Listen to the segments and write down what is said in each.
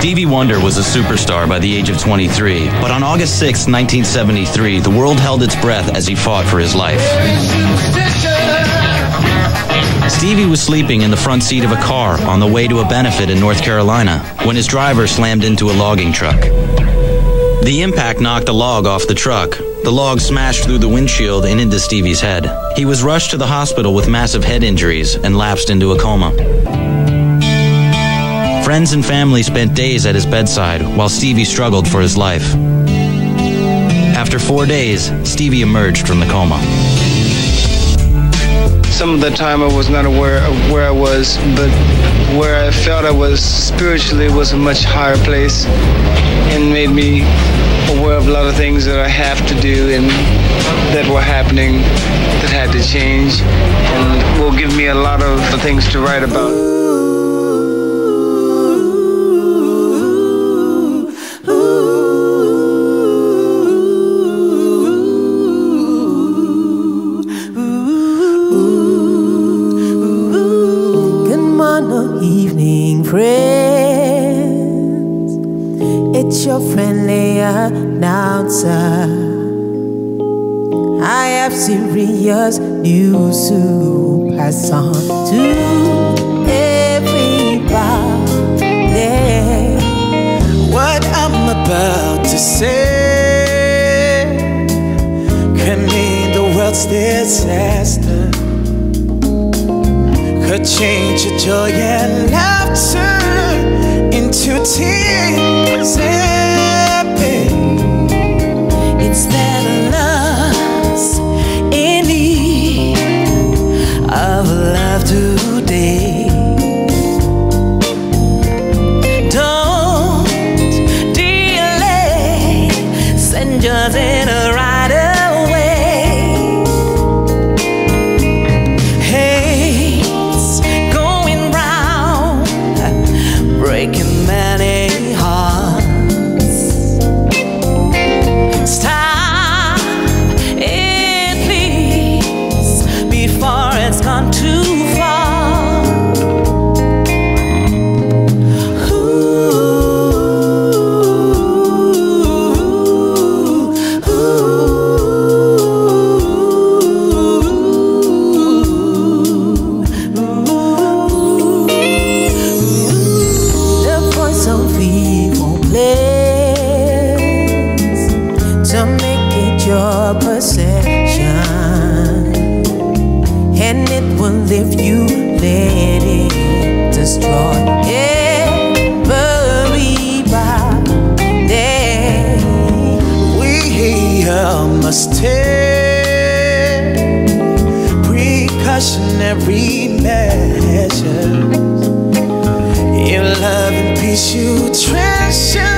Stevie Wonder was a superstar by the age of 23, but on August 6, 1973, the world held its breath as he fought for his life. Stevie was sleeping in the front seat of a car on the way to a benefit in North Carolina when his driver slammed into a logging truck. The impact knocked a log off the truck. The log smashed through the windshield and into Stevie's head. He was rushed to the hospital with massive head injuries and lapsed into a coma. Friends and family spent days at his bedside while Stevie struggled for his life. After four days, Stevie emerged from the coma. Some of the time I was not aware of where I was, but where I felt I was spiritually was a much higher place and made me aware of a lot of things that I have to do and that were happening that had to change and will give me a lot of things to write about. Serious news to pass on to everybody. What I'm about to say could mean the world's disaster. Could change your joy and laughter into tears. Measures. In love and peace you treasure,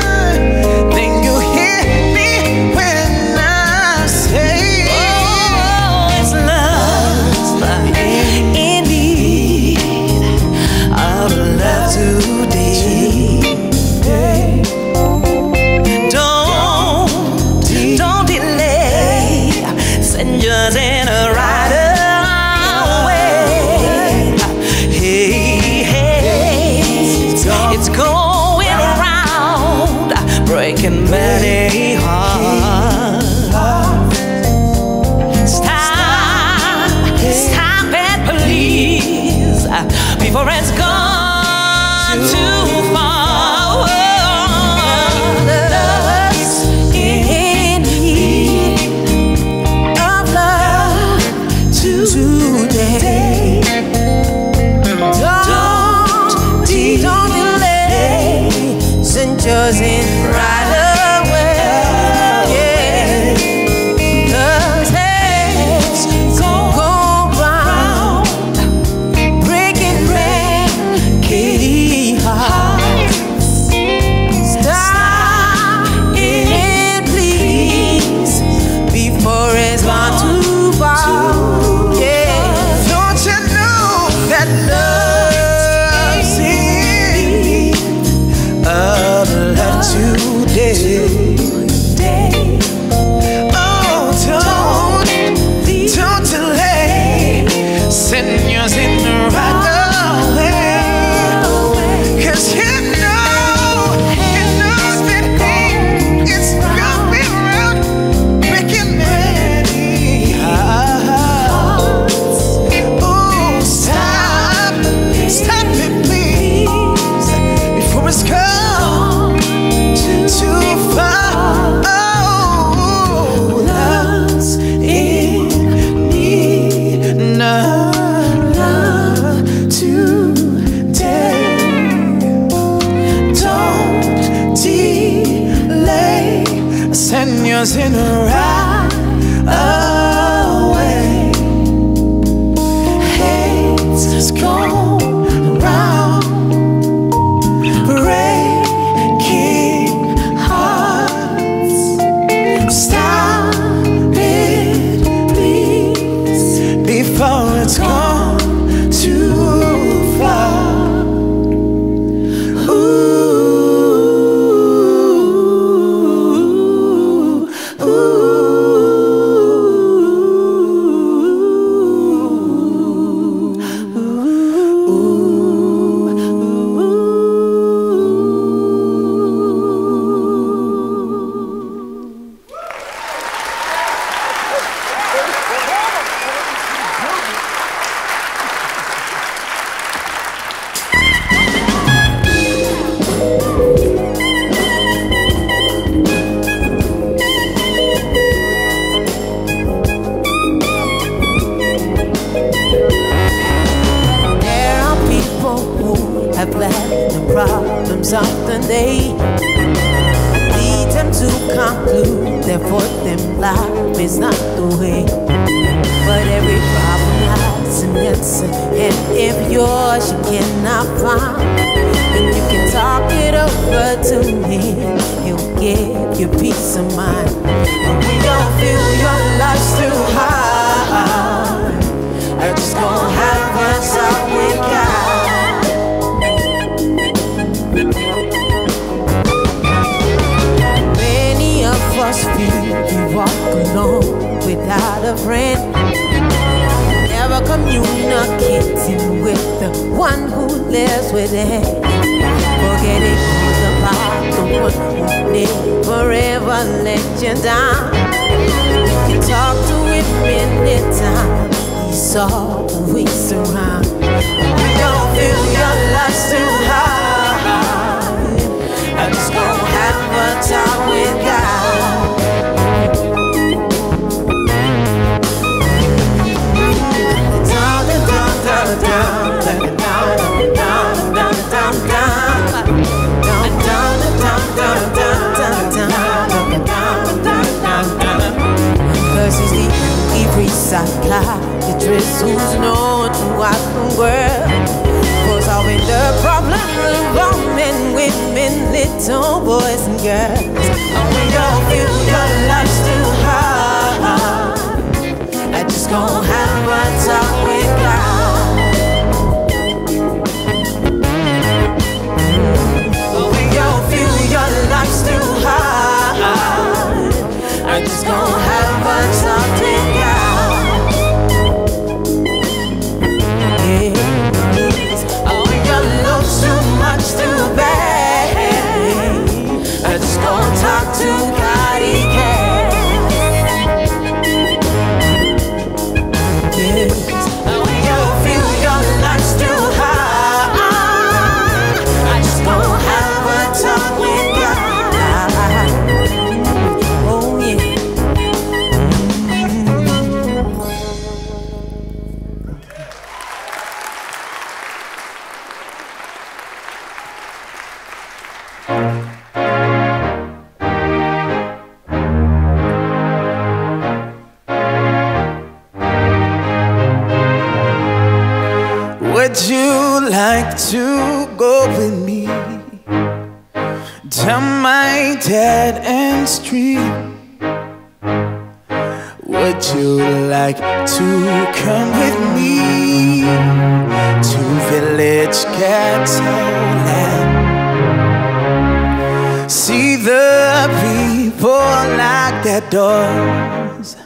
People lock their doors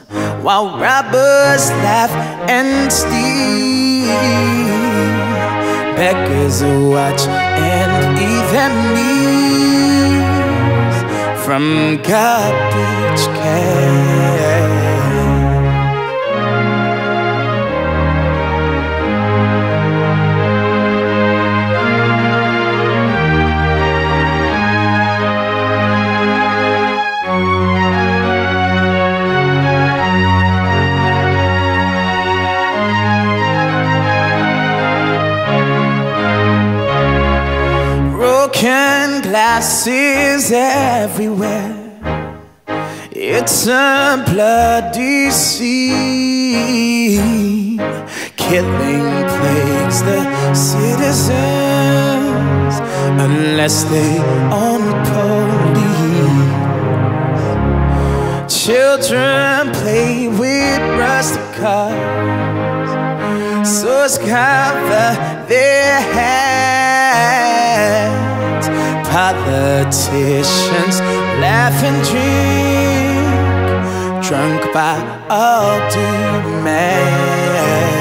while robbers laugh and steal. Beggars watch and even knees from garbage cans. Glasses everywhere. It's a bloody scene. Killing plagues the citizens unless they on police. Children play with rusted cars just cover their heads. Politicians laugh and drink, drunk by all demand.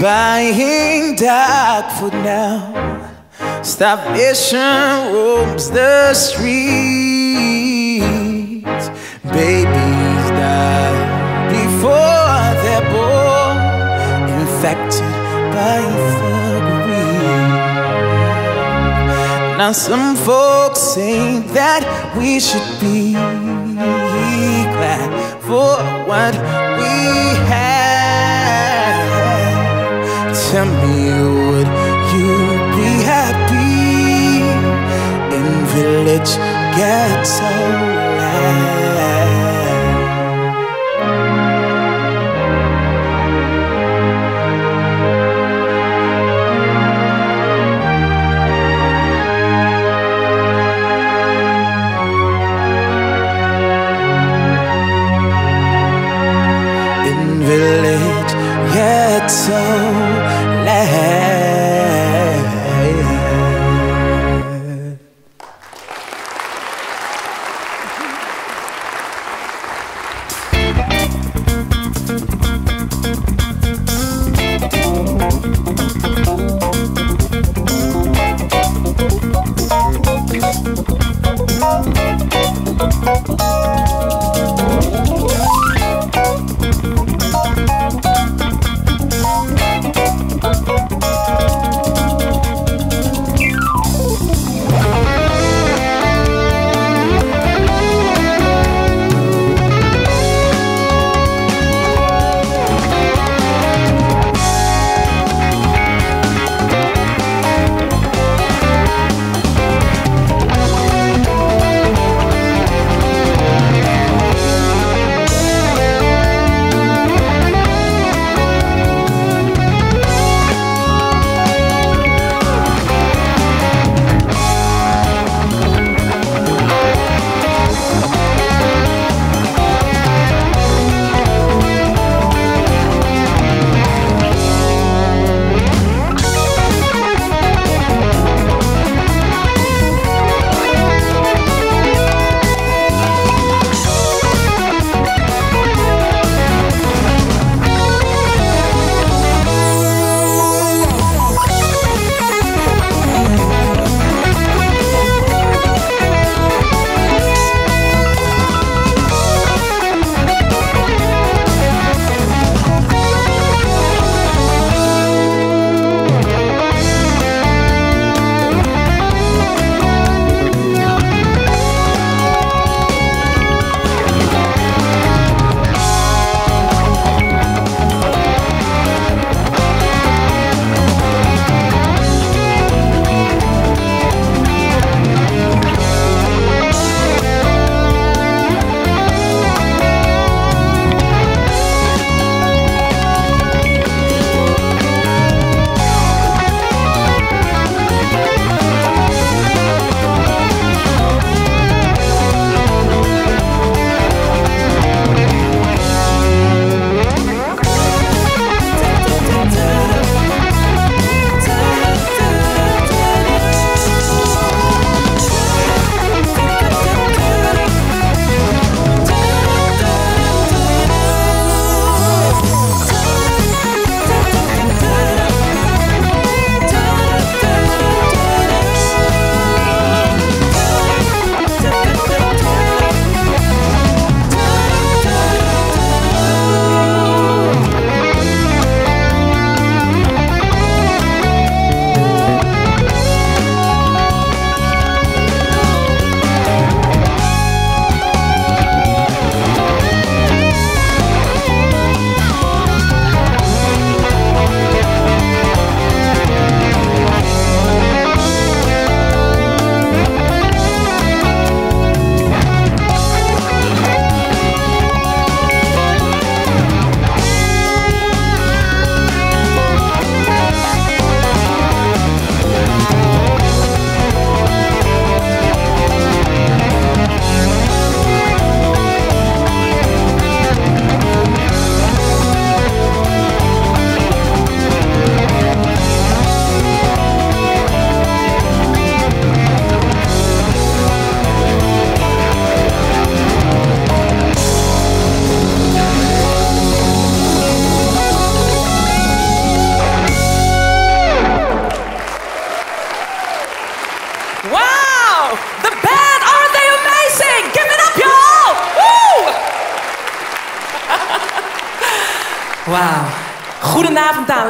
Buying dog food now. Starvation roams the streets. Babies die before they're born, infected by the greed. Now some folks say that we should be glad for what we have. Village ghetto land? in village land.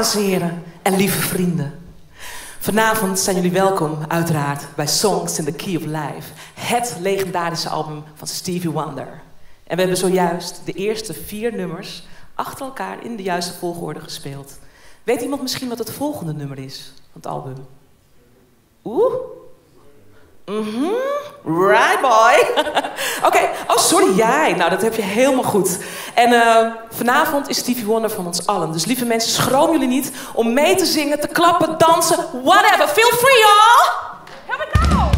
Dames en heren en lieve vrienden. Vanavond zijn jullie welkom, uiteraard, bij Songs in the Key of Life. Het legendarische album van Stevie Wonder. En we hebben zojuist de eerste vier nummers achter elkaar in de juiste volgorde gespeeld. Weet iemand misschien wat het volgende nummer is van het album? Oeh? Mhm. Right, boy. Oké. Oh, sorry, jij. Nou, dat heb je helemaal goed. En uh, vanavond is Stevie Wonder van ons allen. Dus lieve mensen, schroom jullie niet om mee te zingen, te klappen, dansen, whatever. Feel free, y'all. Here we go.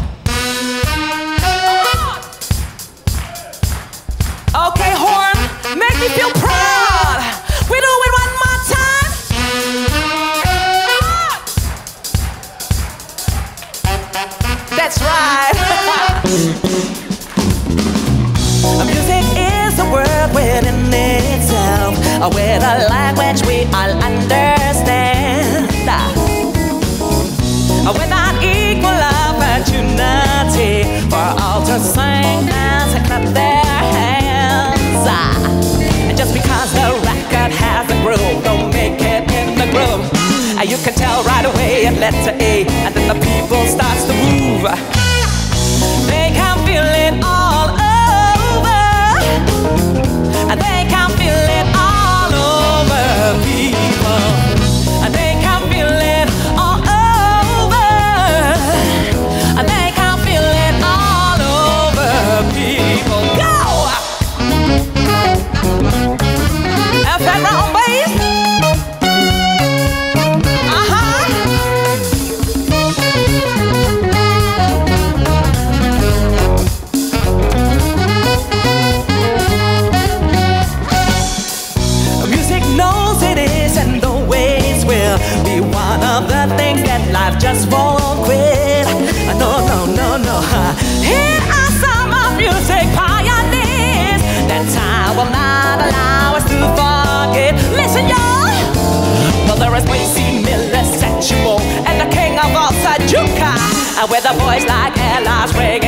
Okay, horn, make me feel proud. We do That's right. Music is a word within itself, with a language we all understand. Without equal opportunity for all to sing, and clap their hands. And just because the record has a groove, don't make it. You can tell right away at letter A, and then the people starts to move. They can feel With a voice like Ella's ringing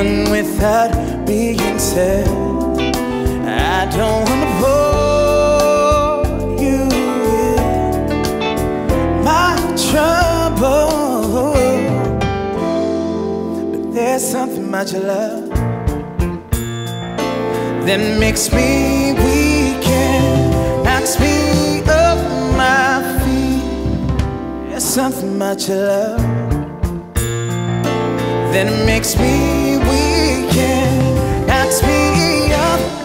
even without being said. I don't want to pull you in my trouble, but there's something about your love that makes me weak and knocks me off my feet. There's something about your love that makes me weekend knocks me up.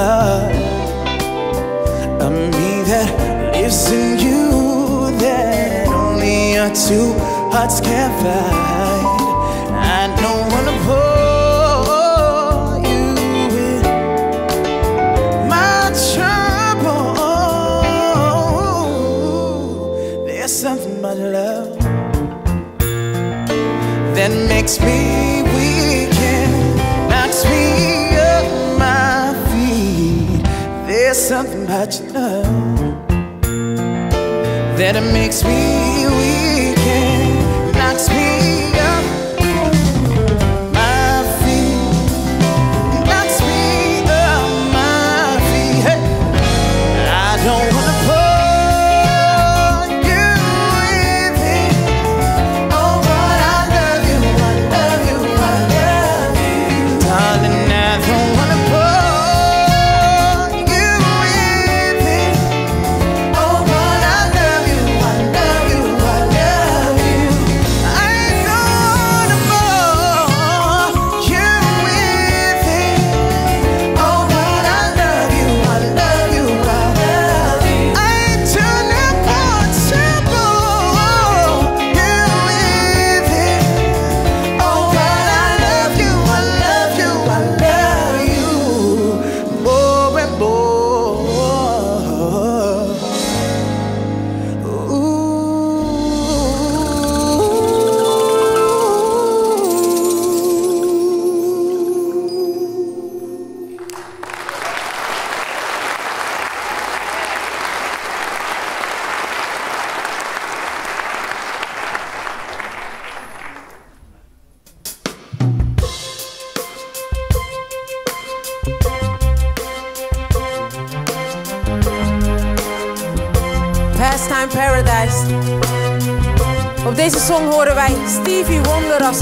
Part of me that lives in you that only our two hearts can find. That it makes me Pastime Paradise. Op deze song horen wij Stevie Wonder als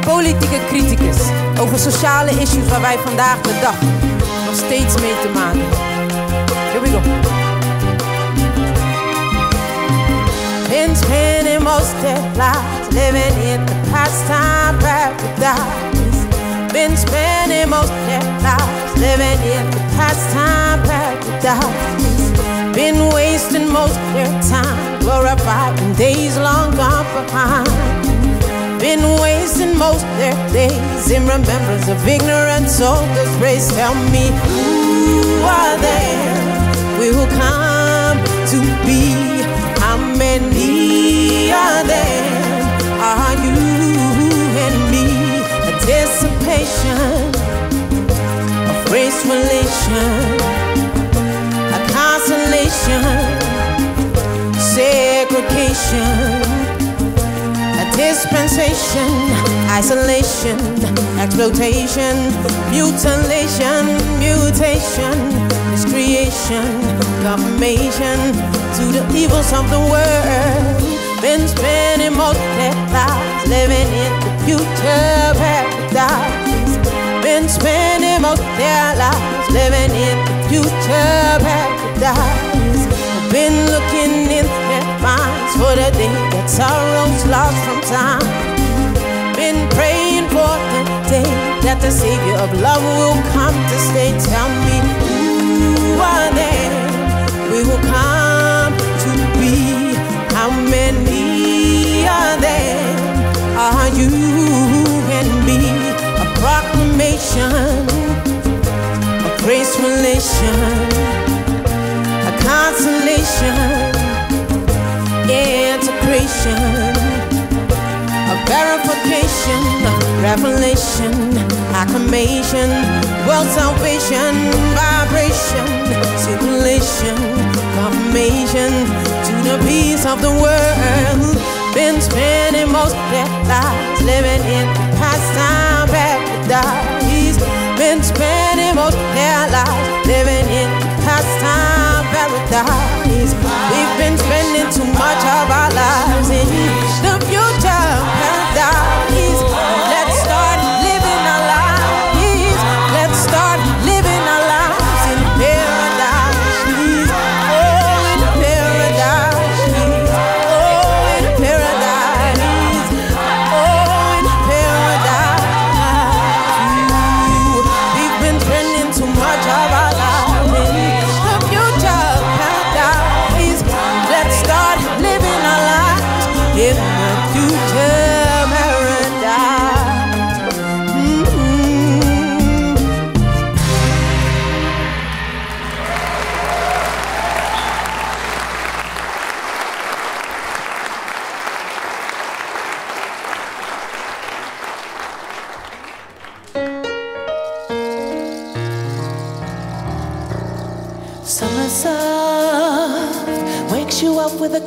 politieke criticus over sociale issues waar wij vandaag de dag nog steeds mee te maken. Here we go. Been spending most their lives living in the pastime paradise. Been spending most their lives living in the pastime paradise. Been wasting most of their time glorifying days long gone behind. Been wasting most of their days in remembrance of ignorant soldiers' race. Tell me who are they? We will come to be. How many are there? Are you and me? Anticipation of race relation a segregation, a dispensation, isolation, exploitation, mutilation, mutation, miscreation, confirmation. To the evils of the world. Been spending lives living in the future paradise. Been spending lives living in the future paradise. Been looking in their minds for the day that sorrow's lost from time. Been praying for the day that the Savior of love will come to stay. Tell me who are they? We will come to be. How many are there? Are you and me? A proclamation, a grace relation, consolation, integration, a verification, revelation, acclamation, world salvation, vibration, simulation, confirmation to the peace of the world. Been spending most of their lives living in pastime paradise. Been spending most of their lives living in pastime paradise. We've been spending too much of our lives in the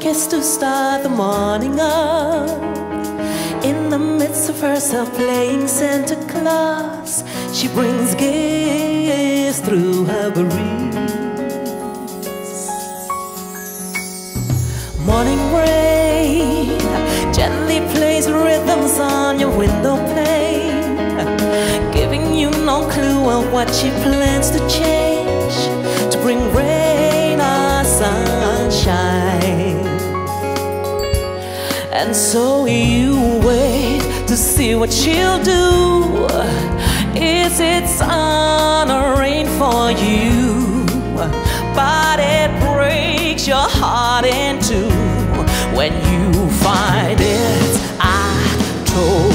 a to start the morning up. In the midst of herself playing Santa Claus, she brings gifts through her breeze. Morning rain gently plays rhythms on your window pane, giving you no clue of what she plans to change to bring rain or sunshine. And so you wait to see what she'll do. Is it rain for you? But it breaks your heart in two when you find it. it's October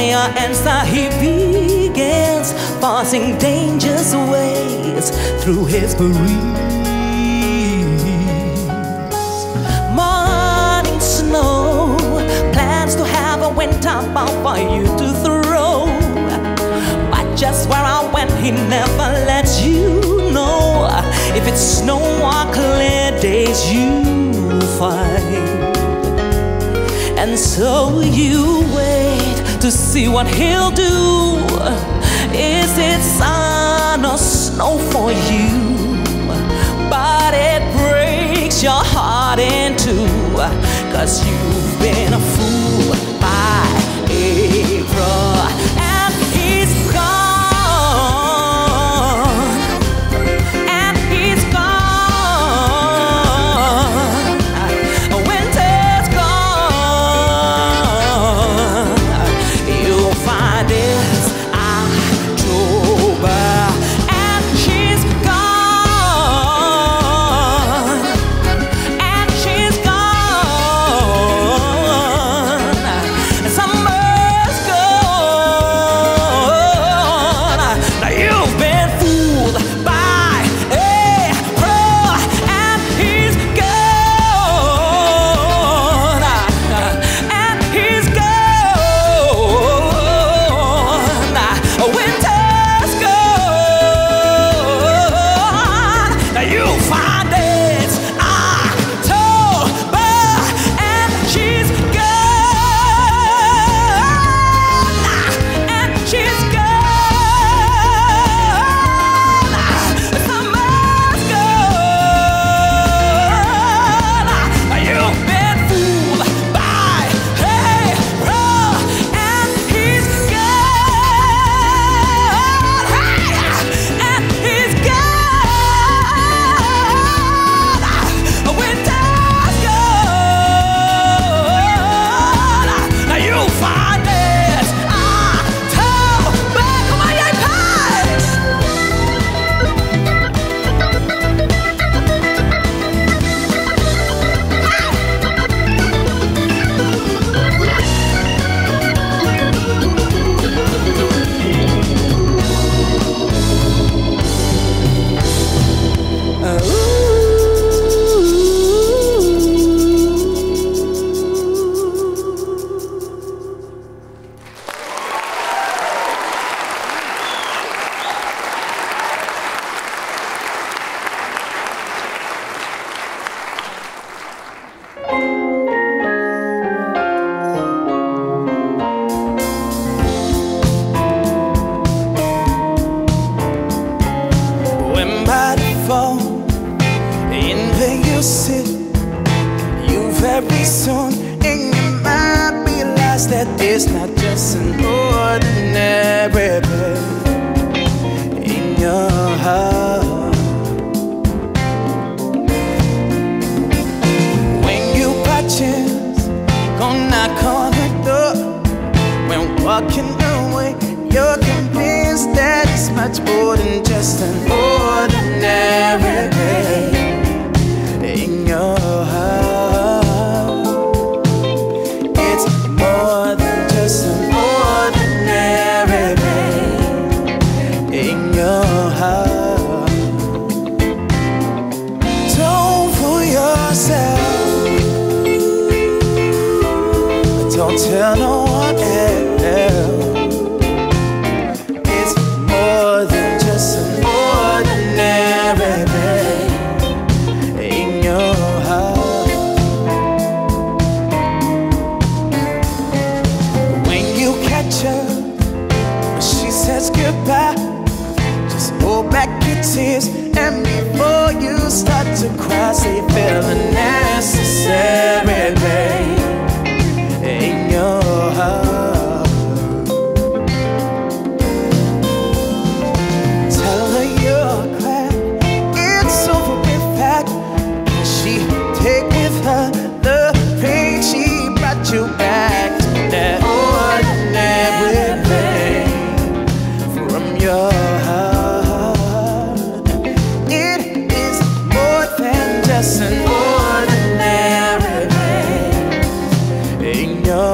your answer. He begins forcing dangerous ways through his breeze. Morning snow plans to have a winter bomb for you to throw. But just where I went, he never lets you know if it's snow or clear days you find. And so you wait to see what he'll do. Is it sun or snow for you? But it breaks your heart in two. Cause you've been a fool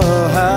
in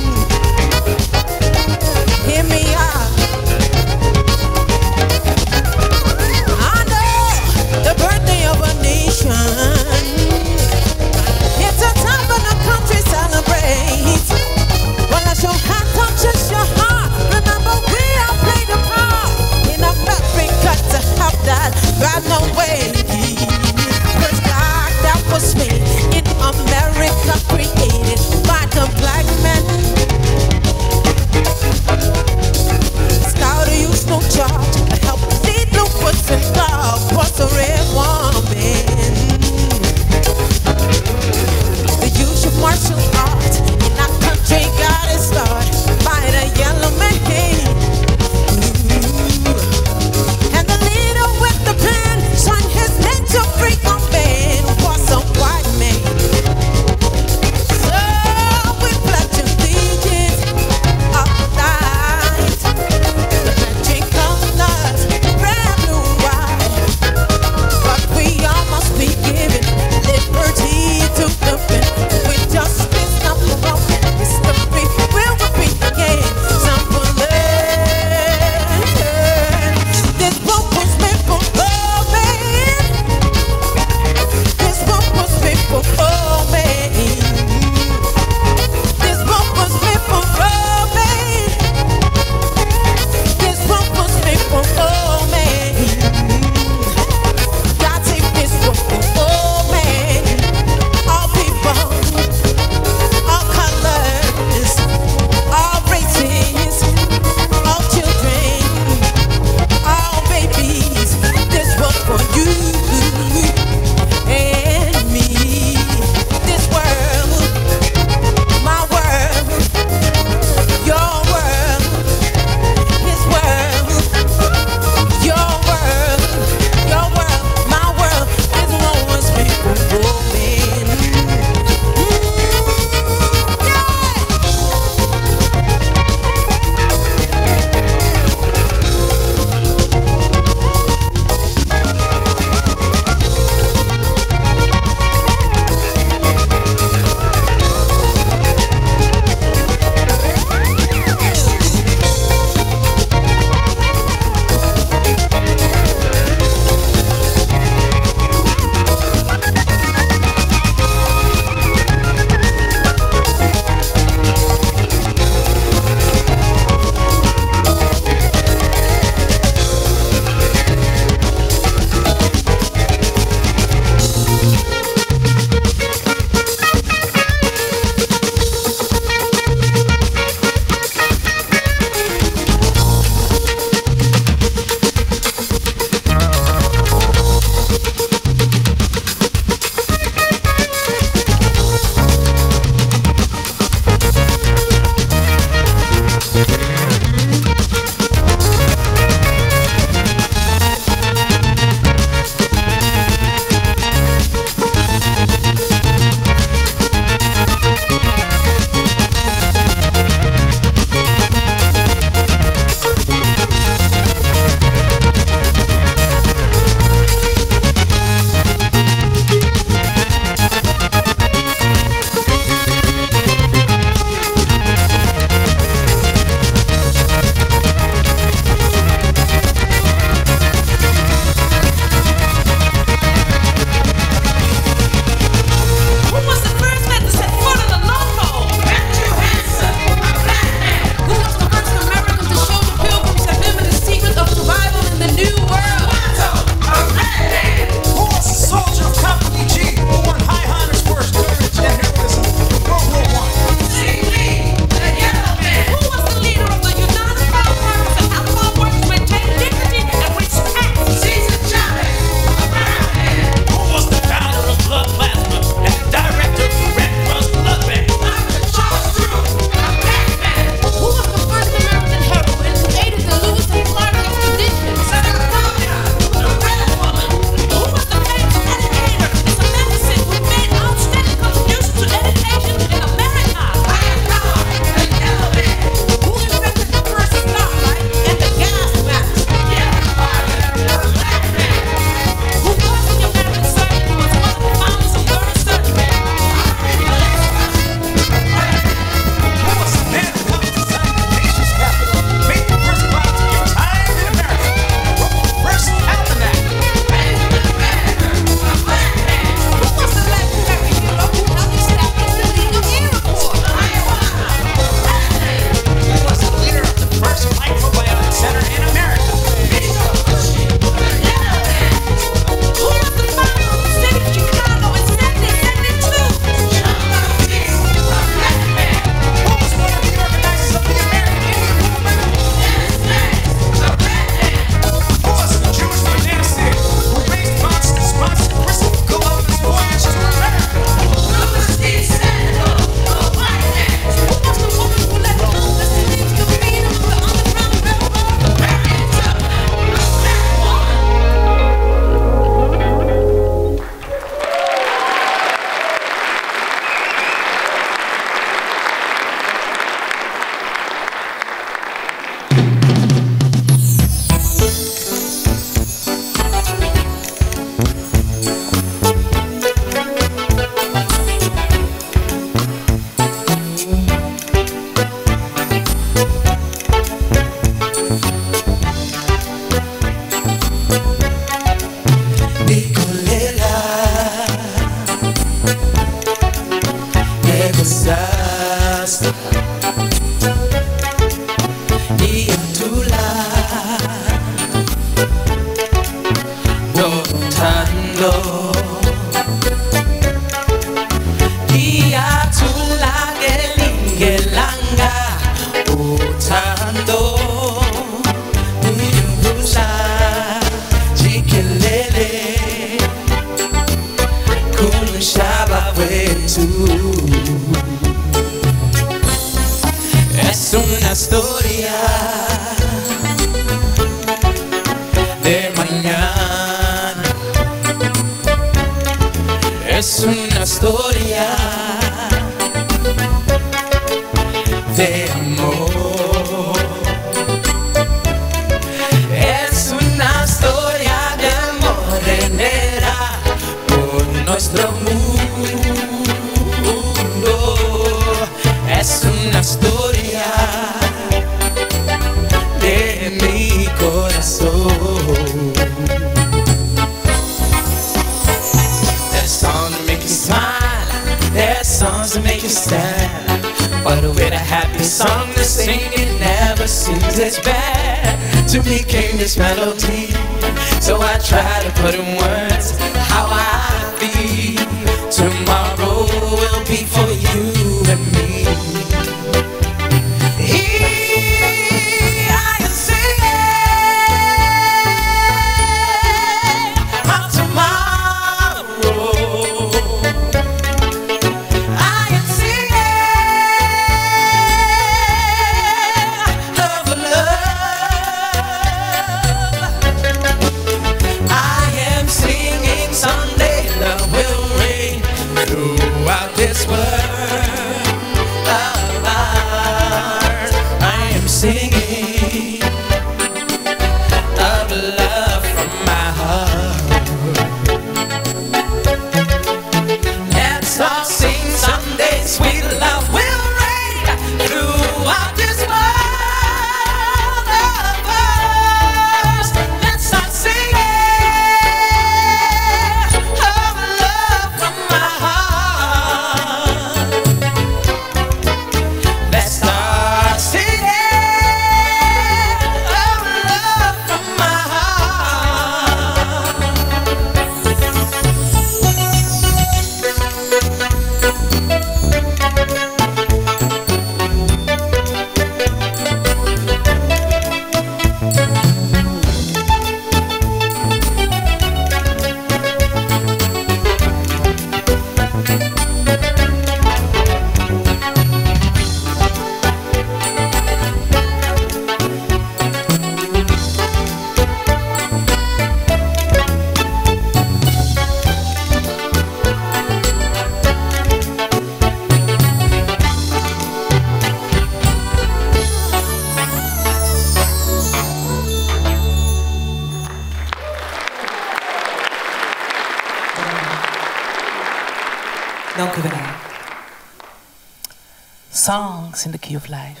In the Key of Life.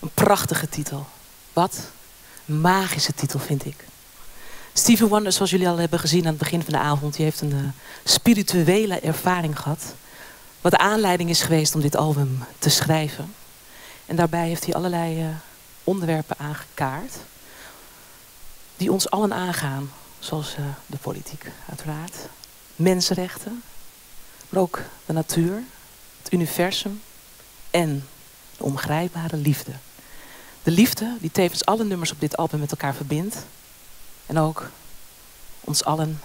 Een prachtige titel. Wat een magische titel vind ik. Stevie Wonder, zoals jullie al hebben gezien aan het begin van de avond, die heeft een eh, spirituele ervaring gehad. Wat de aanleiding is geweest om dit album te schrijven. En daarbij heeft hij allerlei eh, onderwerpen aangekaart. Die ons allen aangaan. Zoals eh, de politiek, uiteraard. Mensenrechten, maar ook de natuur, het universum en de ongrijpbare liefde. De liefde die tevens alle nummers op dit album met elkaar verbindt. En ook ons allen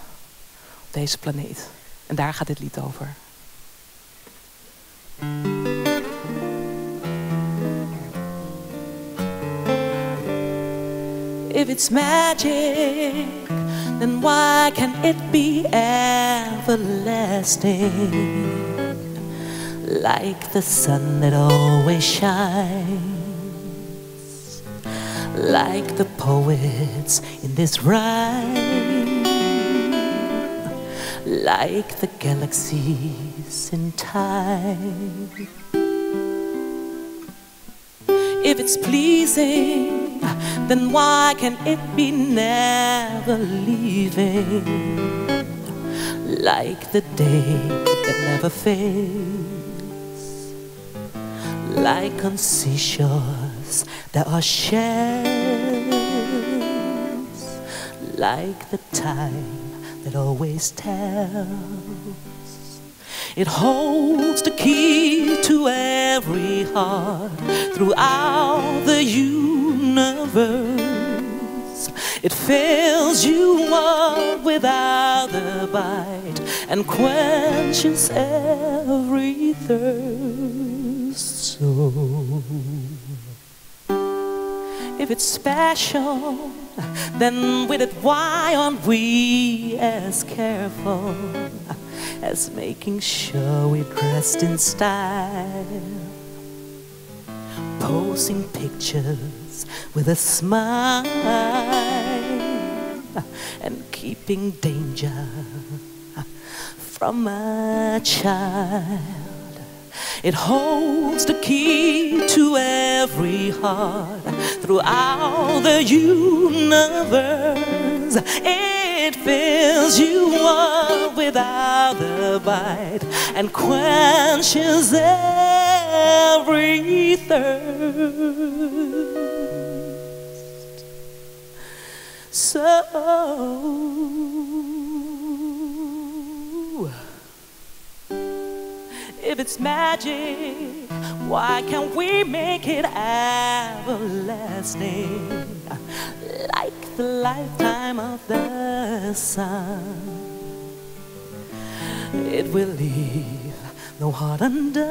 op deze planeet. En daar gaat dit lied over. If it's magic, then why can't it be everlasting? Like the sun that always shines, like the poets in this rhyme, like the galaxies in time. If it's pleasing, then why can it be never leaving? Like the day that never fades, like on seashores there are shells, like the time that always tells. It holds the key to every heart throughout the universe. It fills you up without a bite and quenches every thirst. So, if it's special, then with it, why aren't we as careful? as making sure we're dressed in style. Posing pictures with a smile and keeping danger from a child. It holds the key to every heart throughout the universe. It fills you up without a bite and quenches every thirst. So, if it's magic, why can't we make it everlasting? Like the lifetime of the sun. It will leave no heart undone.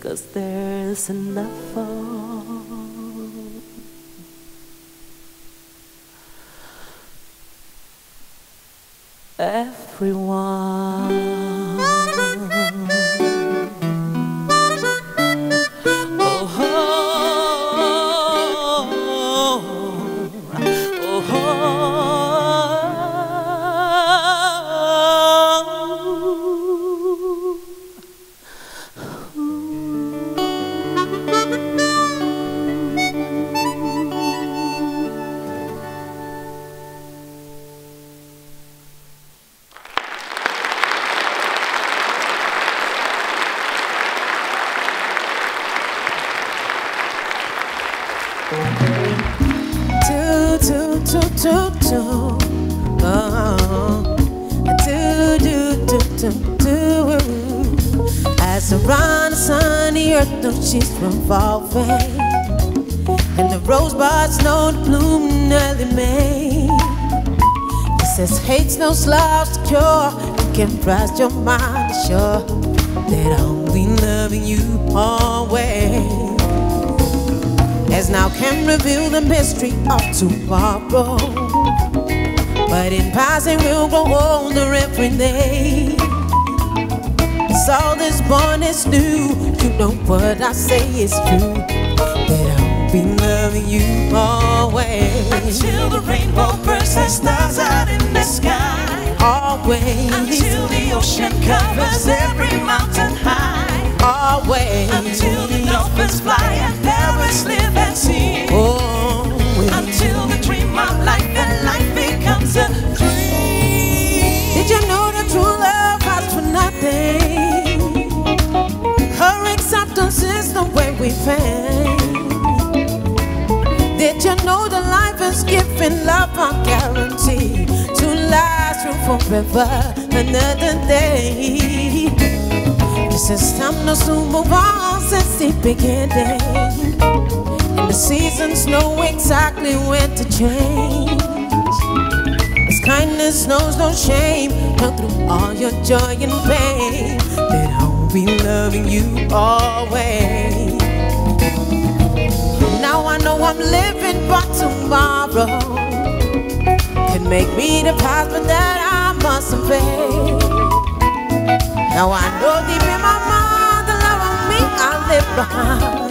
Cause there's enough for everyone. Say is true. Find. Did you know that life is given love a guarantee to last through forever another day? This is time to move on since the beginning. And the seasons know exactly when to change. As kindness knows no shame, come through all your joy and pain. That I'll be loving you always. Know I'm living for tomorrow. Can make me the past, but that I mustn't fade. Now I know deep in my mind the love of me I live behind.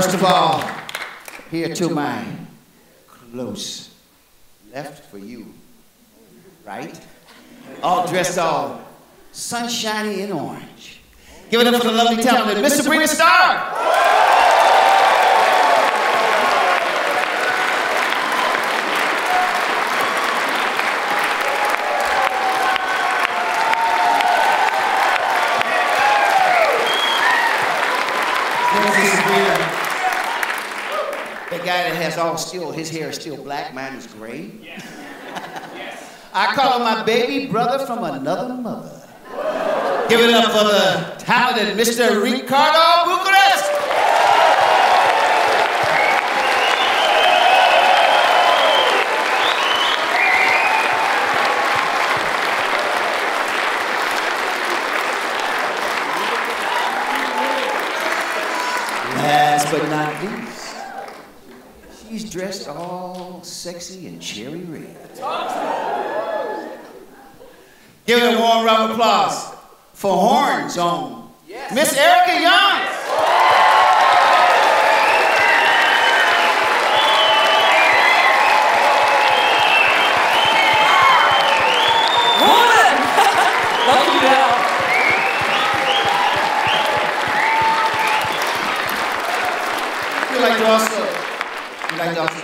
First of all, here to my close left for you, right? All dressed all sunshiny in orange. Give it up for the lovely talented Mr. Sabrina Starke. Miss Sabrina. The guy that has all still, his hair is still black, mine is gray. I call him my baby brother from another mother. Give it up for the talented Mr. Ricardo she's dressed all sexy and cherry red. Give it a warm round of applause for horns on Miss Erica Yong.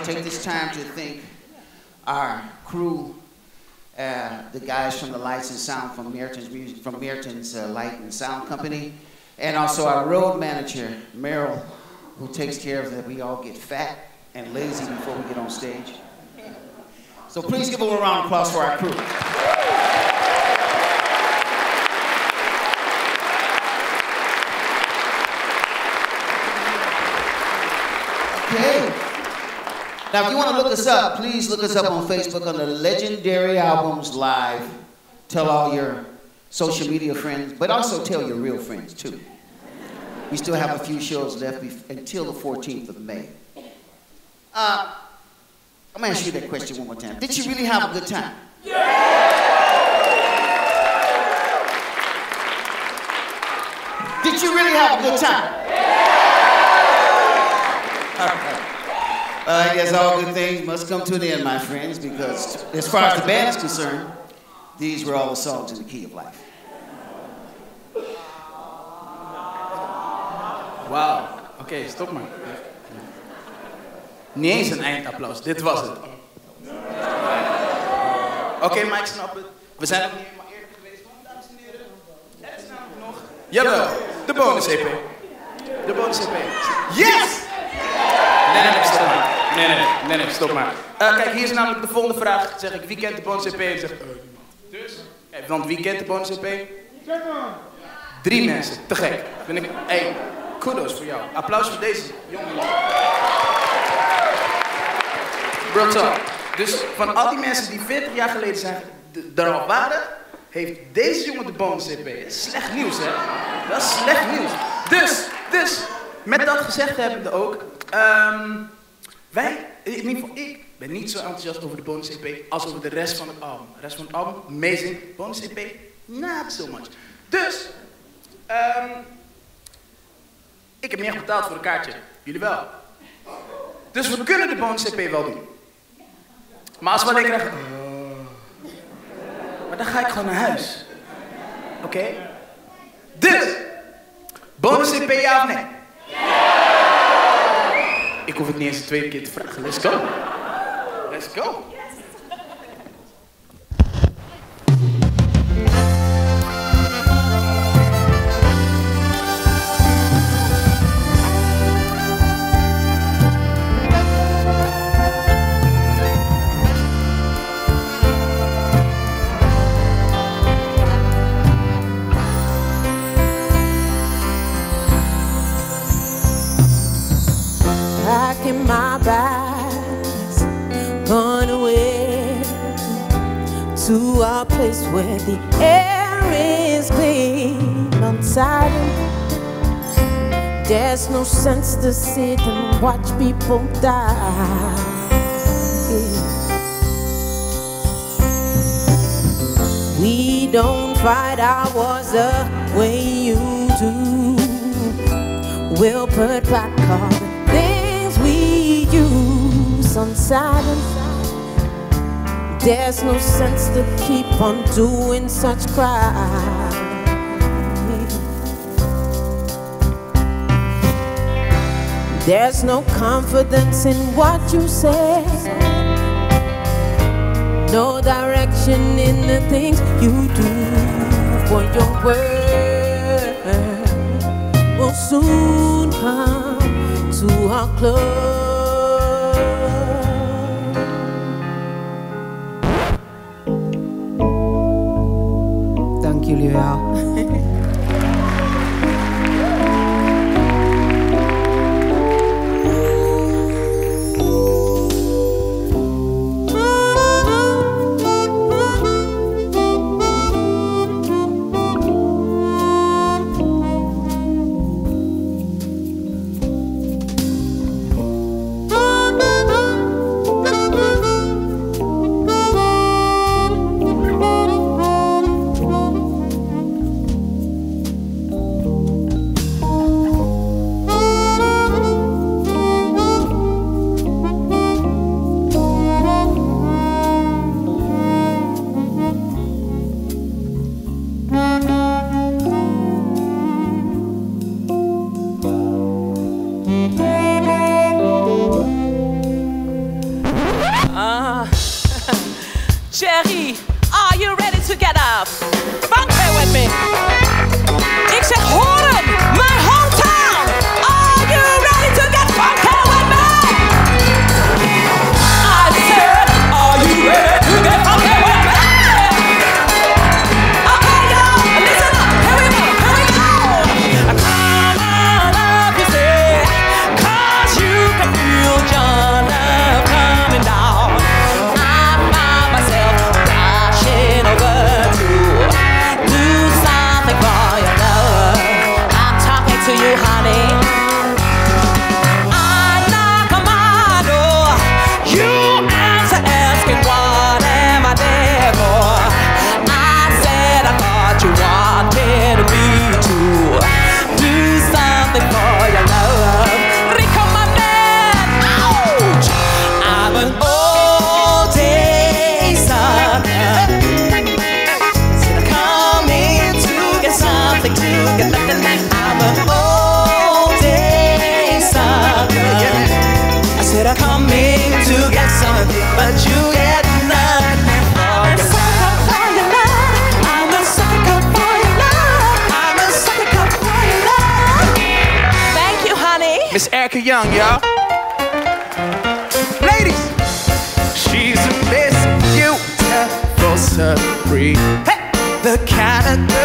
Take this time to thank our crew, uh, the guys from the Lights and Sound from Mertens Music, from Mertens uh, Light and Sound Company, and also our road manager, Merrill, who takes care of that we all get fat and lazy before we get on stage. So please give a round of applause for our crew. Okay. Now, if you want to look us up, please look us up on Facebook under Legendary Albums Live. Tell all your social media friends, but also tell your real friends too. We still have a few shows left until the 14th of May. Uh, I'm gonna ask you that question one more time. Did you really have a good time? Did you really have a good time? All right. Well, I guess all good things must come to an end, my friends, because as far as the band is concerned, these were all the songs in the key of life. Wauw. Oké, stop maar. Niet eens een eindapplaus, dit was het. Oké, maar ik snap het. We zijn ook niet helemaal eerlijk geweest, want dames en heren, het is namelijk nog... Jawel, de bonus-EP. De bonus-EP. Yes! Nee, nee, nee, stop maar. Nee, nee, stop maar. Eh, kijk, hier is namelijk de volgende vraag. Zeg ik, wie kent de bonus-EP? En zeg eh. Dus, kijk, want wie kent de bonus-EP? Drie mensen, te gek. Vind ik, hey, kudos voor jou. Applaus voor deze jongen. Bro, talk. Dus van al die mensen die 40 jaar geleden zijn, d- er al waren, heeft deze jongen de bonus EP. Dat is slecht nieuws, hè? Dat is slecht nieuws. Dus, dus, met dat gezegd hebbende ook, ehm, wij, in ieder geval ik, ben niet zo enthousiast over de bonus EP als over de rest van het album. De rest van het album, amazing. Bonus EP, not so much. Dus, Ehm, ik heb meer betaald voor een kaartje. Jullie wel. Dus we kunnen de bonus CP wel doen. Maar als we alleen krijgen... Maar dan ga ik gewoon naar huis. Oké? Dus, bonus CP ja of nee? Ik hoef het niet eens de tweede keer te vragen. Let's go. Let's go. Place where the air is clean on. There's no sense to sit and watch people die. We don't fight our wars the way you do. We'll put back all the things we use on silence. There's no sense to keep on doing such crime. There's no confidence in what you say. No direction in the things you do. For your word will soon come to a close. Yong, y'all. Ladies, she's a Miss Beautiful Supreme. Hey, the kind of girl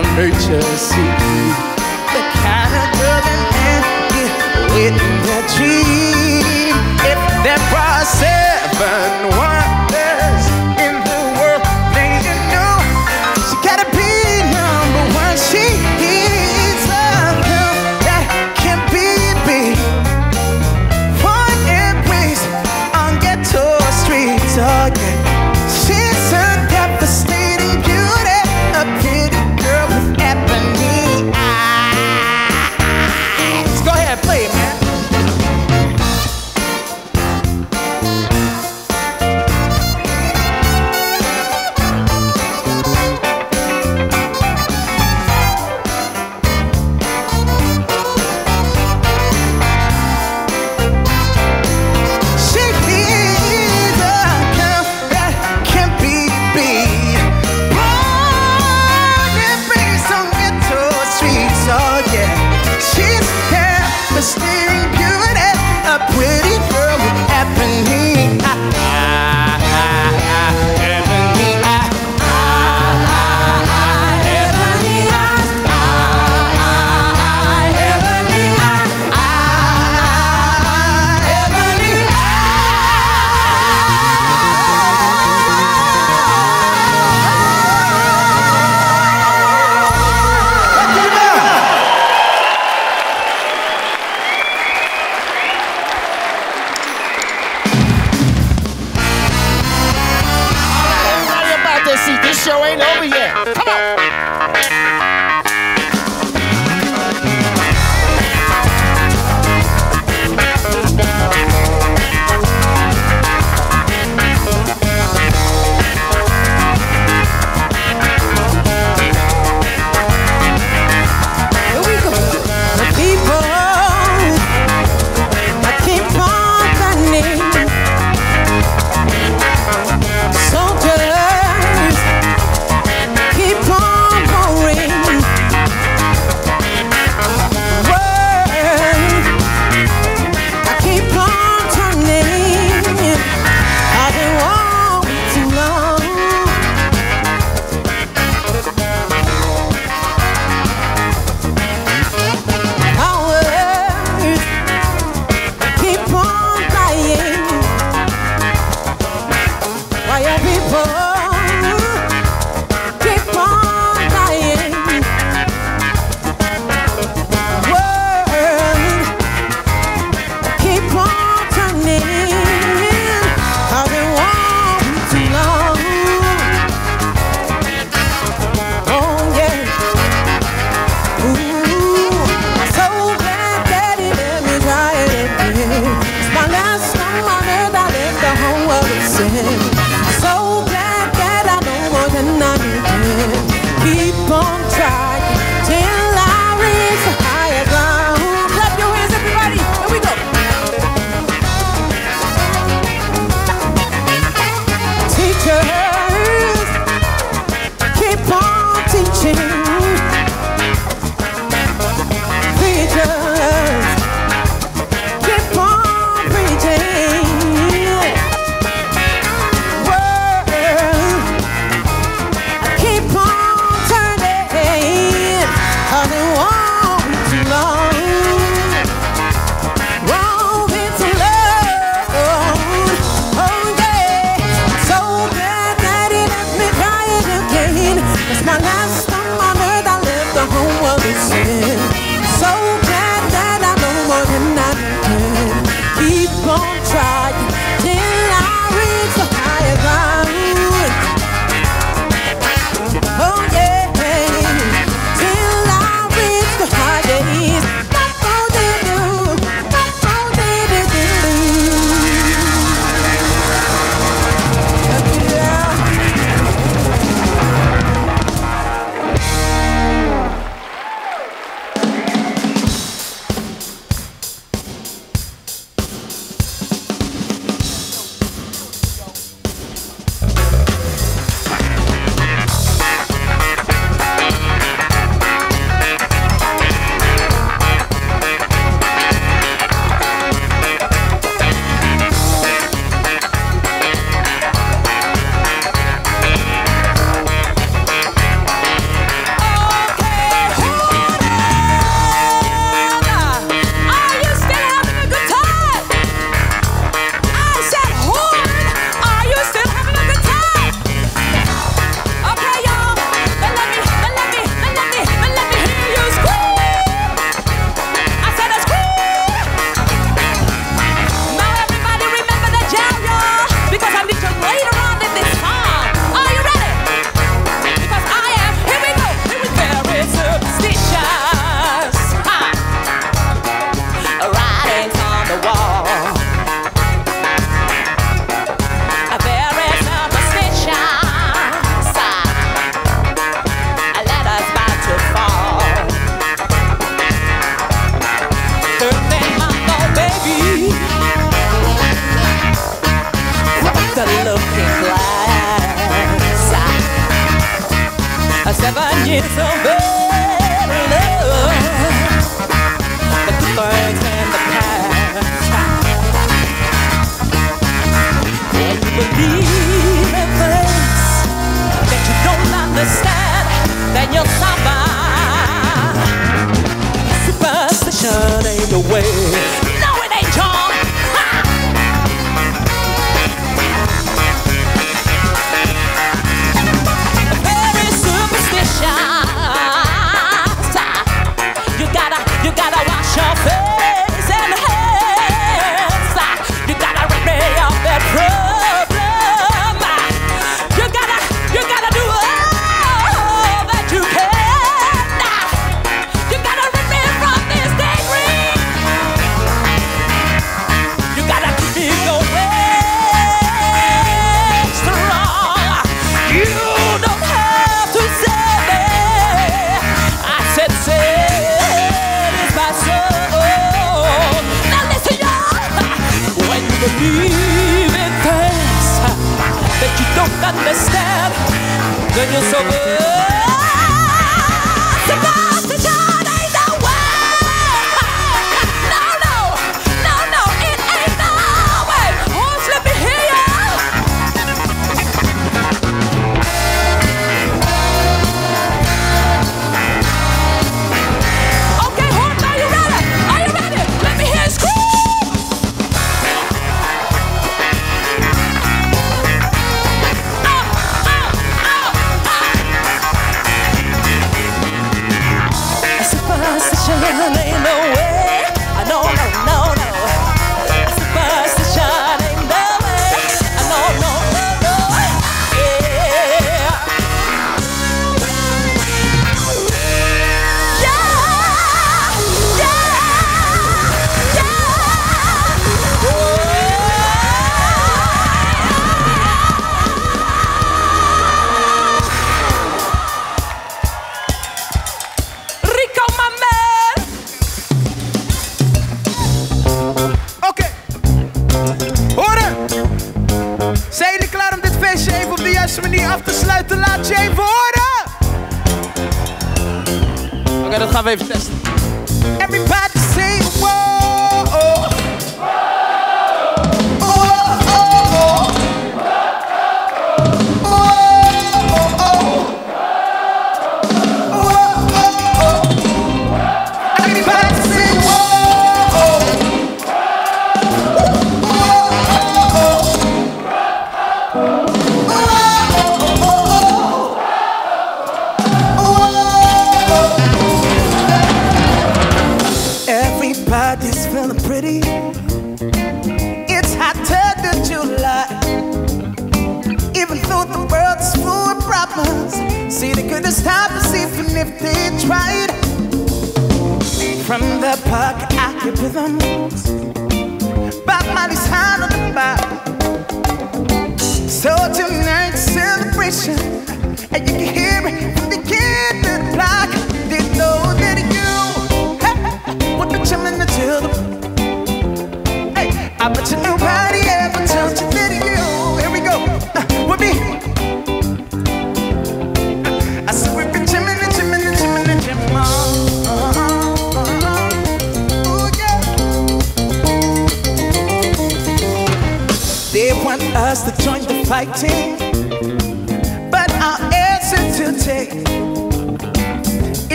a nature seed. The kind of girl that get within that dream. If there are seven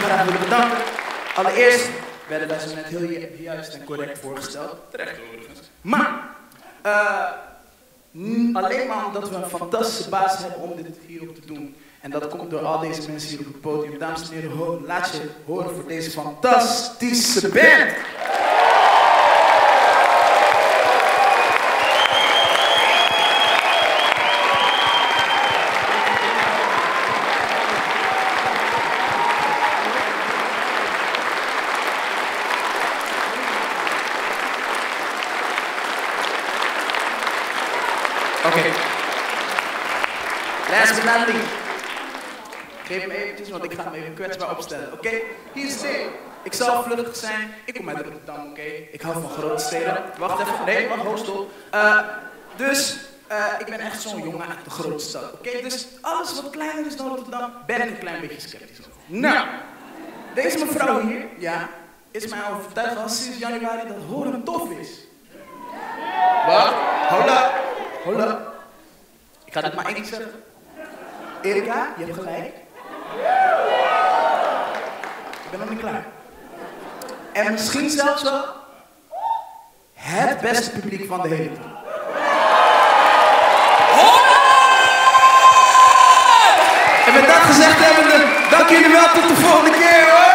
we graag willen bedanken. Allereerst werden wij zo net heel ju- juist en correct voorgesteld. Terecht overigens. Maar, eh, alleen maar omdat we een fantastische baas hebben om dit hierop te doen. En dat komt door al deze mensen hier op het podium. Dames en heren, laat je horen voor deze fantastische band. Oké. Last but not least. Eventjes, want ik ga hem even kwetsbaar opstellen. Oké? Hier is het. Ik zal vluchtig zijn. Ik kom uit Rotterdam, oké? Ik hou van grote steden. Wacht even. Nee, wacht, hoofdstol. Eh, dus, eh, ik ben echt zo'n jongen uit de grote stad, oké? Dus alles wat kleiner is dan Rotterdam, ben ik een klein beetje sceptisch over. Nou, deze mevrouw hier, ja, is mij overtuigd al sinds januari dat horen tof is. Wat? Hold up. Ik ga dit maar één keer zeggen. Erika, je hebt gelijk. Ik ben nog niet klaar. En misschien zelfs wel het beste publiek van de hele tour. En met dat gezegd hebbende, dank jullie wel tot de volgende keer.